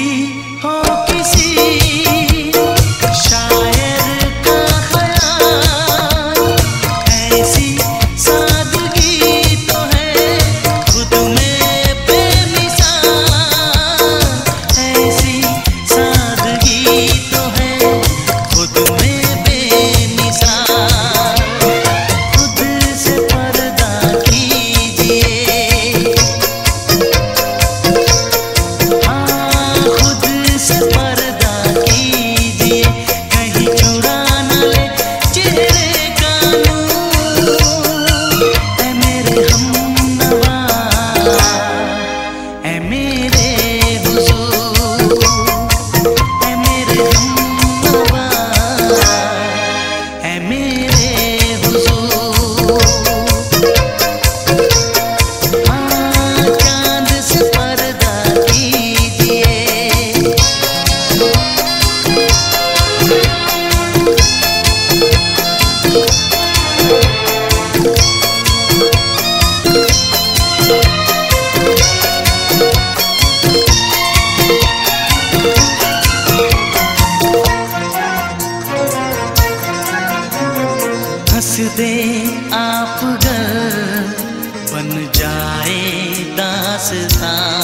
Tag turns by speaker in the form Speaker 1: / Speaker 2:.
Speaker 1: be okay. जाए दासता